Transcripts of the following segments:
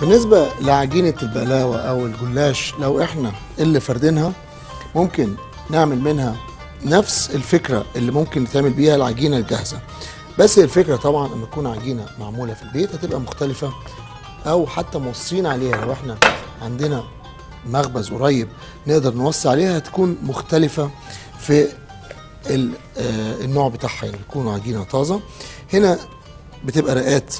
بالنسبة لعجينة البقلاوة أو الجلاش لو إحنا اللي فردينها ممكن نعمل منها نفس الفكرة اللي ممكن نتعمل بيها العجينة الجاهزة. بس الفكرة طبعا لما تكون عجينة معمولة في البيت هتبقى مختلفة أو حتى موصين عليها. لو إحنا عندنا مخبز قريب نقدر نوصي عليها هتكون مختلفة في آه، النوع بتاعها يعني يكون عجينة طازة. هنا بتبقى رقات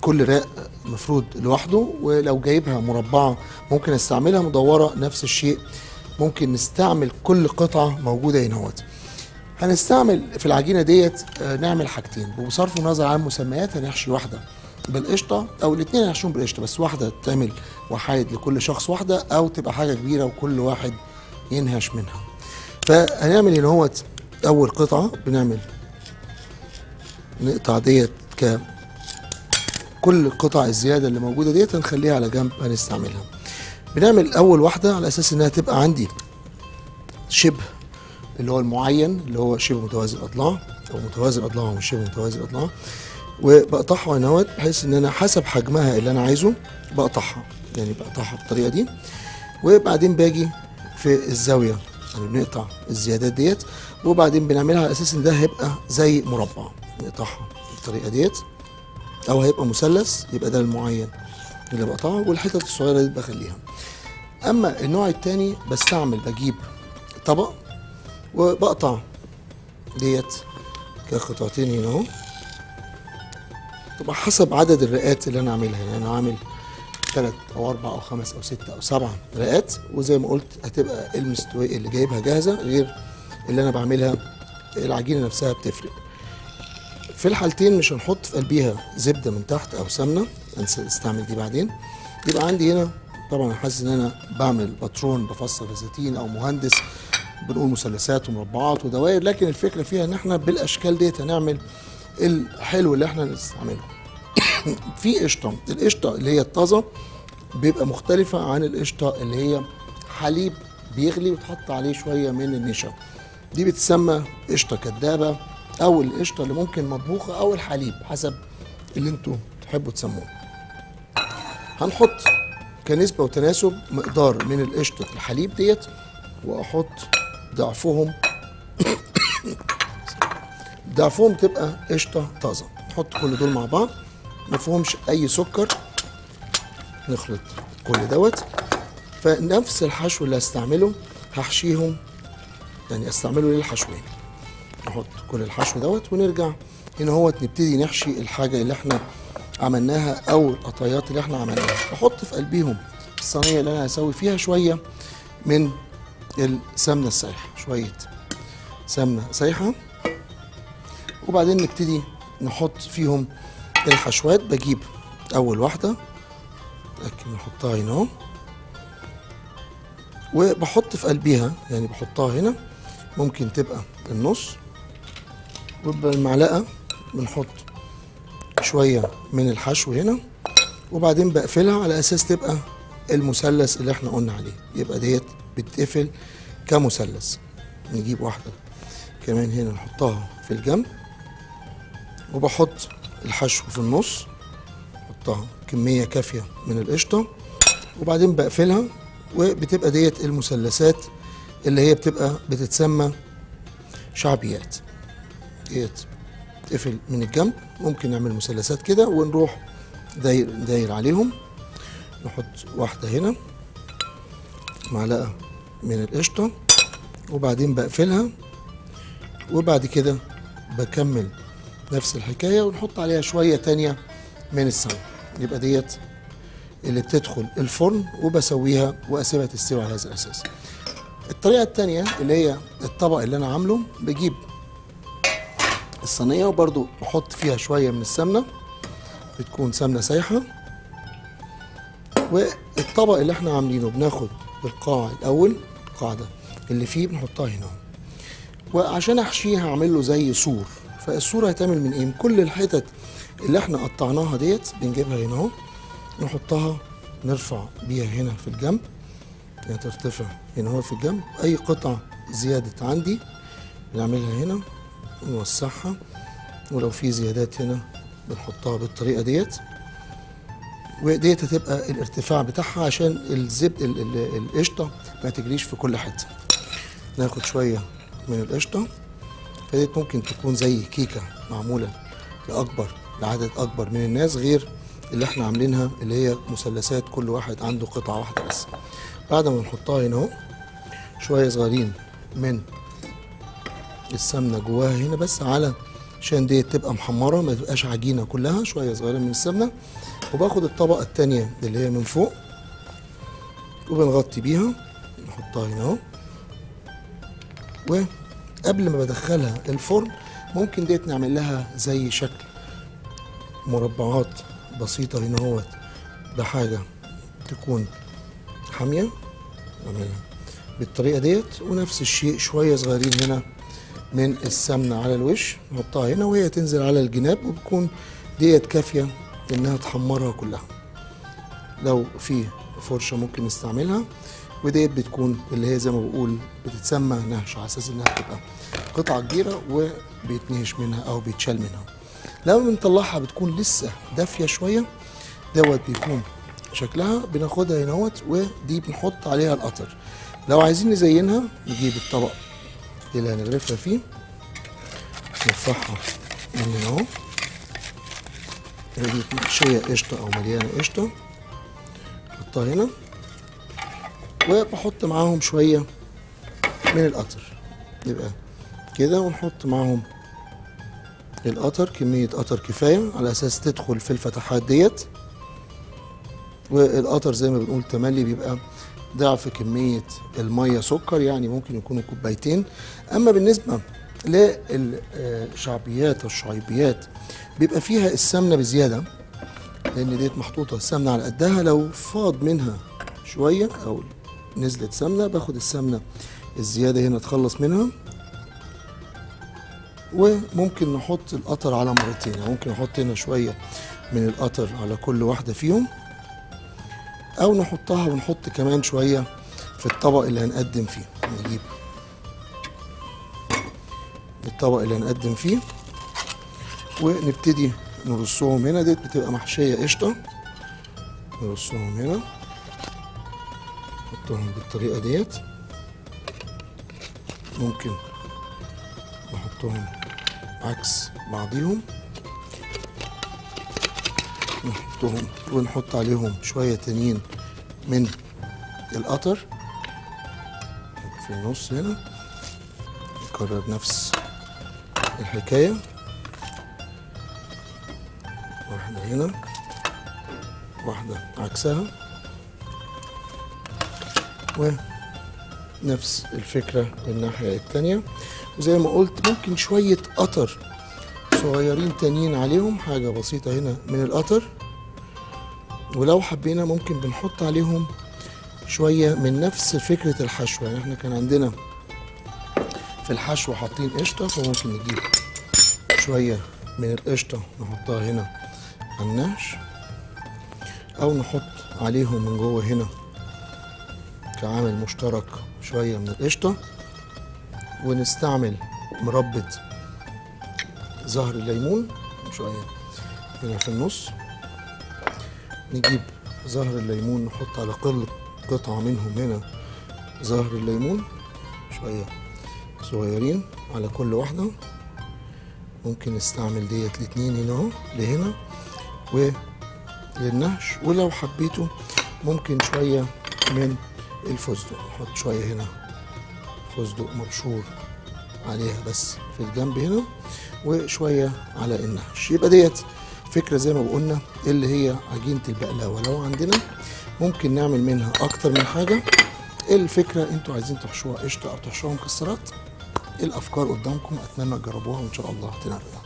كل رق مفروض لوحده ولو جايبها مربعة ممكن استعملها مدورة نفس الشيء. ممكن نستعمل كل قطعة موجودة هنا أهوت. هنستعمل في العجينة ديت آه، نعمل حاجتين. بصرف النظر عن مسميات هنحشي واحدة بالقشطة أو الاتنين هنحشيهم بالقشطة بس واحدة تعمل وحايد لكل شخص واحدة أو تبقى حاجة كبيرة وكل واحد ينهش منها. فهنعمل هنا أهوت أول قطعة بنعمل نقطع ديت ك كل القطع الزيادة اللي موجودة ديت هنخليها على جنب هنستعملها. بنعمل أول واحدة على أساس إنها تبقى عندي شبه اللي هو المعين اللي هو شبه متوازي الأضلاع أو متوازي الأضلاع ومش شبه متوازي الأضلاع. وبقطعها هنا بحيث إن أنا حسب حجمها اللي أنا عايزه بقطعها يعني بقطعها بالطريقة دي. وبعدين باجي في الزاوية يعني بنقطع الزيادات ديت. وبعدين بنعملها على أساس إن ده هيبقى زي مربع نقطعها بالطريقة ديت. أو هيبقى مثلث يبقى ده المعين اللي بقطعه والحتت الصغيرة دي بخليها. أما النوع التاني بستعمل بجيب طبق وبقطع ديت كقطعتين هنا أهو. طبعا حسب عدد الرقات اللي أنا عاملها. يعني أنا عامل ثلاث أو أربع أو خمس أو ست أو سبع رقات وزي ما قلت هتبقى المستوي اللي جايبها جاهزة غير اللي أنا بعملها العجينة نفسها بتفرق. في الحالتين مش هنحط في قلبيها زبدة من تحت أو سمنة. انسى استعمل دي بعدين. يبقى عندي هنا طبعا حاسس إن أنا بعمل باترون بفصل زيتين أو مهندس بنقول مثلثات ومربعات ودوائر. لكن الفكرة فيها إن إحنا بالأشكال ديت هنعمل الحلو اللي إحنا نستعمله. في قشطة. القشطة اللي هي الطازة بيبقى مختلفة عن القشطة اللي هي حليب بيغلي وتحط عليه شوية من النشا. دي بتسمى قشطة كدابة. أو القشطه اللي ممكن مطبوخة أو الحليب حسب اللي أنتوا تحبوا تسموه. هنحط كنسبة وتناسب مقدار من القشطة الحليب ديت وأحط ضعفهم. ضعفهم تبقى قشطة طازة. نحط كل دول مع بعض. ما فيهمش أي سكر. نخلط كل دوت. فنفس الحشو اللي هستعمله هحشيهم يعني أستعمله للحشوين. نحط كل الحشو دوت ونرجع هنا هو نبتدي نحشي الحاجة اللي إحنا عملناها أو القطعيات اللي إحنا عملناها. بحط في قلبيهم الصينية اللي أنا هسوي فيها شوية من السمنة السايحة شوية سمنة سايحة. وبعدين نبتدي نحط فيهم الحشوات. بجيب أول واحدة لكن نحطها هنا أهو. وبحط في قلبيها يعني بحطها هنا ممكن تبقى النص. وبالمعلقه بنحط شوية من الحشو هنا وبعدين بقفلها على أساس تبقى المثلث اللي إحنا قلنا عليه. يبقى ديت بتقفل كمثلث. نجيب واحدة كمان هنا نحطها في الجنب وبحط الحشو في النص احطها كمية كافية من القشطة وبعدين بقفلها وبتبقى ديت المثلثات اللي هي بتبقى بتتسمى شعبيات. تقفل من الجنب. ممكن نعمل مثلثات كده ونروح داير داير عليهم. نحط واحدة هنا معلقة من القشطة وبعدين بقفلها. وبعد كده بكمل نفس الحكاية ونحط عليها شوية تانية من السمنة يبقى ديت اللي بتدخل الفرن وبسويها وأسيبها تستوي على هذا الأساس. الطريقة التانية اللي هي الطبق اللي أنا عامله بجيب الصينية وبرضو بحط فيها شوية من السمنة بتكون سمنة سايحة. والطبق اللي إحنا عاملينه بناخد القاع الأول القاعدة اللي فيه بنحطها هنا وعشان أحشيها اعمل له زي سور. فالسور هيتعمل من إيه؟ كل الحتت اللي إحنا قطعناها ديت بنجيبها هنا أهو. نحطها نرفع بيها هنا في الجنب. يعني ترتفع هنا هو في الجنب. أي قطعة زيادة عندي بنعملها هنا. ونوسعها ولو في زيادات هنا بنحطها بالطريقة ديت. وديت هتبقى الارتفاع بتاعها عشان الزب ال- ال- القشطة ما تجريش في كل حتة. ناخد شوية من القشطة. فديت ممكن تكون زي كيكة معمولة لأكبر لعدد أكبر من الناس غير اللي إحنا عاملينها اللي هي مثلثات كل واحد عنده قطعة واحدة بس. بعد ما نحطها هنا أهو شوية صغيرين من السمنة جواها هنا بس على عشان دي تبقى محمرة ما تبقاش عجينة كلها شوية صغيرة من السمنة. وباخد الطبقة التانية اللي هي من فوق وبنغطي بيها. نحطها هنا أهو. وقبل ما بدخلها الفرن ممكن ديت نعمل لها زي شكل مربعات بسيطة هنا أهوت. بحاجة تكون حامية. نعملها بالطريقة ديت. ونفس الشيء شوية صغيرين هنا من السمنة على الوش نحطها هنا وهي تنزل على الجناب وبتكون ديت كافية إنها تحمرها كلها. لو في فرشة ممكن نستعملها وديت بتكون اللي هي زي ما بقول بتتسمى نهش على أساس إنها تبقى قطعة كبيرة وبيتنهش منها أو بيتشال منها. لما بنطلعها بتكون لسه دافية شوية دوت بيكون شكلها بناخدها هنا ودي بنحط عليها القطر. لو عايزين نزينها نجيب الطبق. اللي هنغرفها فيه نرفعها من هنا أهو. دي محشية قشطة أو مليانة قشطة. نحطها هنا. وبحط معاهم شوية من القطر. يبقى كده ونحط معاهم القطر كمية قطر كفاية على أساس تدخل في الفتحات ديت. والقطر زي ما بنقول تملي بيبقى ضعف كمية المية سكر يعني ممكن يكونوا كوبايتين. أما بالنسبة للشعبيات والشعيبيات بيبقى فيها السمنة بزيادة لأن ديت محطوطة السمنة على قدها. لو فاض منها شوية أو نزلت سمنة باخد السمنة الزيادة هنا اتخلص منها. وممكن نحط القطر على مرتين يعني ممكن نحط هنا شوية من القطر على كل واحدة فيهم. أو نحطها ونحط كمان شوية في الطبق اللي هنقدم فيه. نجيب الطبق اللي هنقدم فيه ونبتدي نرصهم هنا. ديت بتبقى محشية قشطة. نرصهم هنا. نحطهم بالطريقة ديت. ممكن نحطهم عكس بعضيهم. نحطهم ونحط عليهم شوية تانيين من القطر. في النص هنا. نكرر نفس الحكاية. واحدة هنا واحدة عكسها. ونفس الفكرة الناحية التانية. وزي ما قلت ممكن شوية قطر صغيرين تانيين عليهم حاجة بسيطة هنا من القطر. ولو حبينا ممكن بنحط عليهم شوية من نفس فكرة الحشو. يعني إحنا كان عندنا في الحشو حاطين قشطة فممكن نجيب شوية من القشطة نحطها هنا على النعش أو نحط عليهم من جوه هنا كعامل مشترك شوية من القشطة. ونستعمل مربى زهر الليمون شوية هنا في النص. نجيب زهر الليمون نحط على كل قطعة منهم هنا زهر الليمون شوية صغيرين على كل واحدة. ممكن نستعمل ديت الاتنين هنا أهو لهنا وللنهش ولو حبيتوا ممكن شوية من الفستق. نحط شوية هنا فستق مبشور عليها بس في الجنب هنا. وشوية على النهش يبقى ديت فكرة زي ما قلنا اللي هي عجينة البقلاوة. لو عندنا ممكن نعمل منها أكتر من حاجة. الفكرة أنتوا عايزين تحشوها قشطة أو تحشوها مكسرات. الأفكار قدامكم. أتمنى تجربوها وإن شاء الله تنالوها